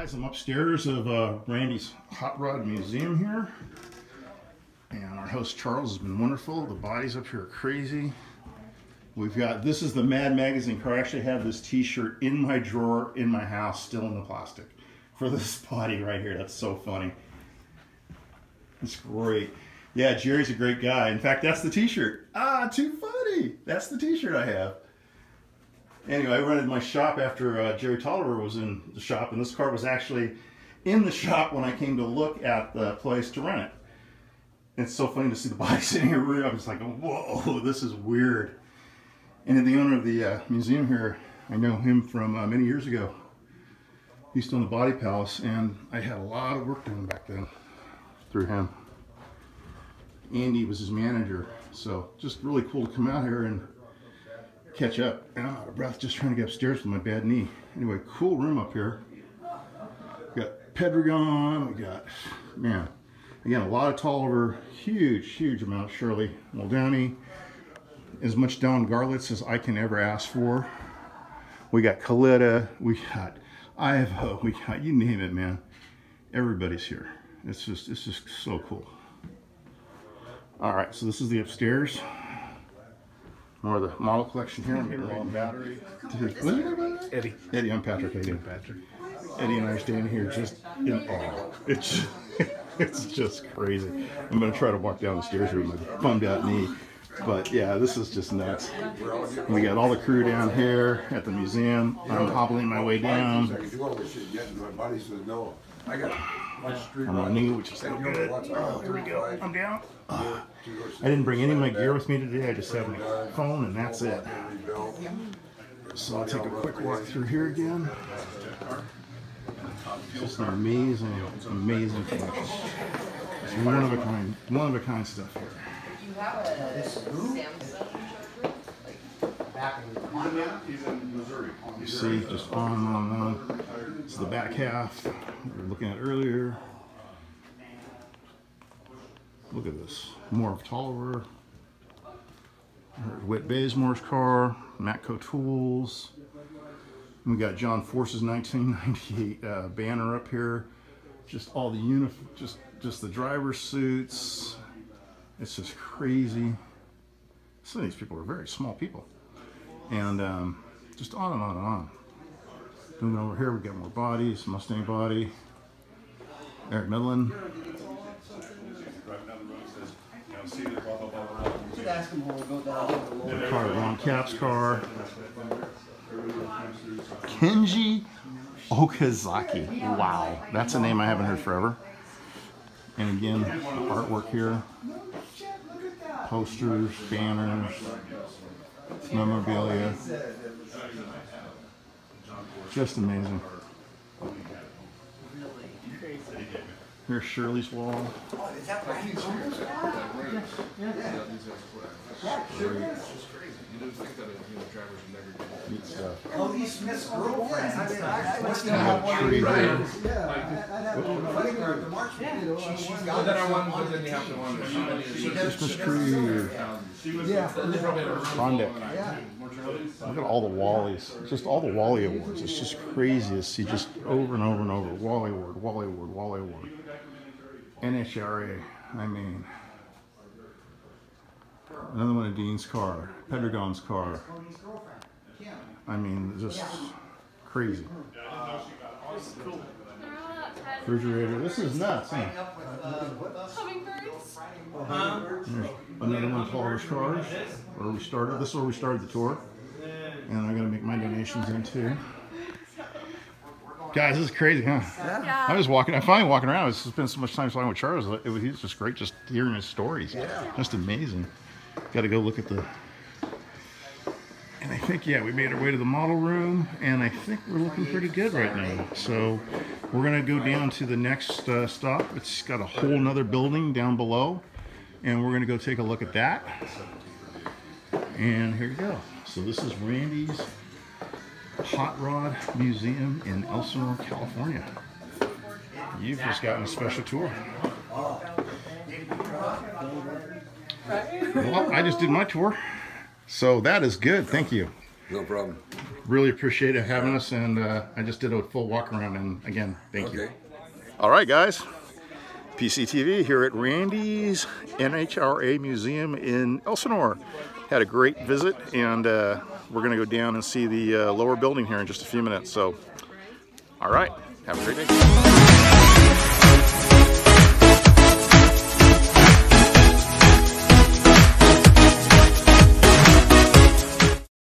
upstairs of uh, Randy's Hot Rod Museum here. And our host Charles has been wonderful. The bodies up here are crazy. We've got, this is the Mad Magazine car. I actually have this t-shirt in my drawer in my house, still in the plastic, for this body right here. That's so funny. It's great. Yeah, Jerry's a great guy. In fact, that's the t-shirt. Ah, too funny. That's the t-shirt I have. Anyway, I rented my shop after uh, Jerry Toliver was in the shop, and this car was actually in the shop when I came to look at the place to rent it. It's so funny to see the body sitting here. I was like, whoa, this is weird. And the owner of the uh, museum here, I know him from uh, many years ago. He's to own the Body Palace, and I had a lot of work done back then through him. Andy was his manager, so just really cool to come out here and catch up. I'm out of breath just trying to get upstairs with my bad knee. Anyway, cool room up here. We got Pedregon, we got, man, again, a lot of Toliver, huge, huge amount Shirley Muldowney, as much Don Garlits as I can ever ask for. We got Kalitta, we got Ivo, we got, you name it, man. Everybody's here. It's just, it's just so cool. All right, so this is the upstairs. More of the model collection here. I'm getting battery. Dude, what's Eddie. Eddie, I'm Patrick. Eddie. Patrick. Eddie and I are standing here just in awe. It's, it's just crazy. I'm gonna try to walk down the stairs here with my bummed out knee. But yeah, this is just nuts. We got all the crew down here at the museum. I'm hobbling my way down. I'm on knee, which is so good. Oh, here we go. I'm down. Oh. I didn't bring any of my gear with me today. I just have my phone and that's it. So I'll take a quick walk through here again. Just an amazing, amazing collection. It's one of a kind, one of a kind stuff here. You have a Samsung You see, just on and on and on. It's the back half we were looking at earlier. Look at this. More of Toliver. Whit Bazemore's car. Matco Tools. We got John Force's 1998 uh, banner up here. Just all the uniform, just just the driver suits. It's just crazy. Some of these people are very small people. And um, just on and on and on. Moving over here, we got more bodies, Mustang body. Eric Medlen. Car, Ron Capps' car. Kenji Okazaki. Wow, that's a name I haven't heard forever. And again, artwork here. Posters, banners, memorabilia. Just amazing. Here's Shirley's wall. Neat stuff. Oh, he's Smith's girlfriend. I mean, I, I must We got a tree here. Yeah, I- I'd have a funny girl at the march. You know, She, she's got. But then I wonder, but then you have to wonder, how many is it? Christmas tree. Yeah, They Look at all the Wallies. Just all the Wally awards. It's just crazy to see just over and over and over. Wally Award, Wally Award, Wally Award. NHRA. I mean, another one of Dean's car, Pedregon's car. I mean, just crazy. Refrigerator. This is nuts. Huh? hummingbirds. Another one of Paul's cars, where we started. This is where we started the tour, and I'm gonna make my donations in too. Guys, this is crazy, huh? Yeah. I was walking. I'm finally walking around. I was spending so much time talking with Charles. It was, he's just great, just hearing his stories. Yeah. Just amazing. Got to go look at the. And I think yeah, we made our way to the model room, and I think we're looking pretty good right now. So we're gonna go down to the next uh, stop. It's got a whole nother building down below, and we're gonna go take a look at that. And here you go. So this is Randy's Hot Rod Museum in Elsinore, California. You've just gotten a special tour. Well, I just did my tour. So that is good. Thank you. No problem. really appreciate it having us, and uh, I just did a full walk around, and again, thank you. Okay. All right, guys. PCTV here at Randy's NHRA Museum in Elsinore. Had a great visit, and uh, we're going to go down and see the uh, lower building here in just a few minutes. So, all right, have a great day.